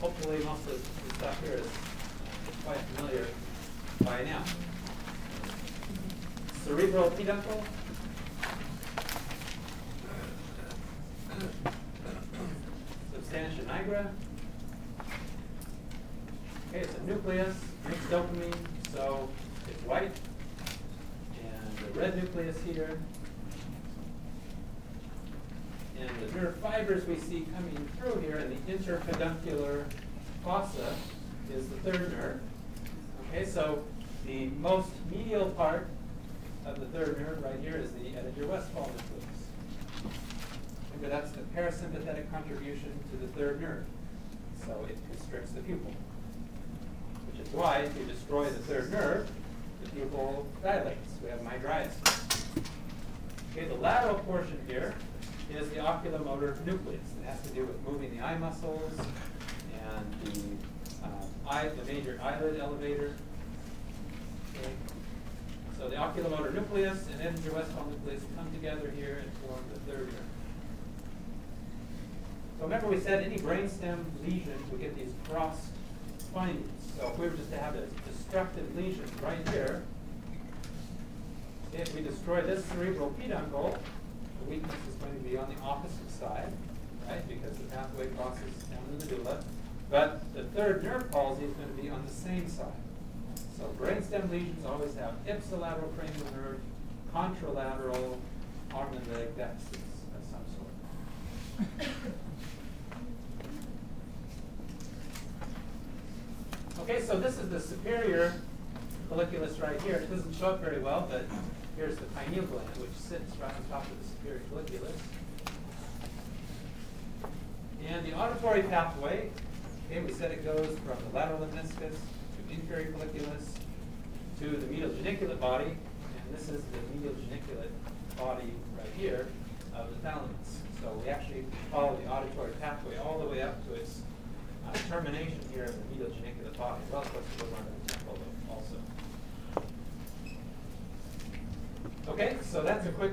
hopefully most of the stuff here is quite familiar by now. Cerebral peduncle. Substantia nigra. Okay, it's a nucleus, mixed dopamine, so it's white. And the red nucleus here. And the nerve fibers we see coming through here in the interpeduncular fossa is the third nerve. Okay, so the most medial part of the third nerve right here is the Edinger-Westphal nucleus. Remember, that's the parasympathetic contribution to the third nerve. So it constricts the pupil. Which is why if you destroy the third nerve, the pupil dilates. We have mydriasis. Okay, the lateral portion here is the oculomotor nucleus. It has to do with moving the eye muscles and the uh, eye, the major eyelid elevator. Okay. So the oculomotor nucleus and Edinger-Westphal nucleus come together here and form the third nerve. So remember we said any brainstem lesion would get these crossed findings. So if we were just to have a destructive lesion right here, if we destroy this cerebral peduncle, weakness is going to be on the opposite side, right? Because the pathway crosses down the medulla. But the third nerve palsy is going to be on the same side. So brainstem lesions always have ipsilateral cranial nerve, contralateral arm and leg deficits of some sort. Okay, so this is the superior colliculus right here. It doesn't show up very well, but here's the pineal gland, which sits right on top of the superior colliculus. And the auditory pathway, okay, we said it goes from the lateral lemniscus to the inferior colliculus to the medial geniculate body, and this is the medial geniculate body right here of the thalamus. So we actually follow the auditory pathway all the way up to its uh, termination here in the medial geniculate body. Well, of course, the also. Okay, so that's a quick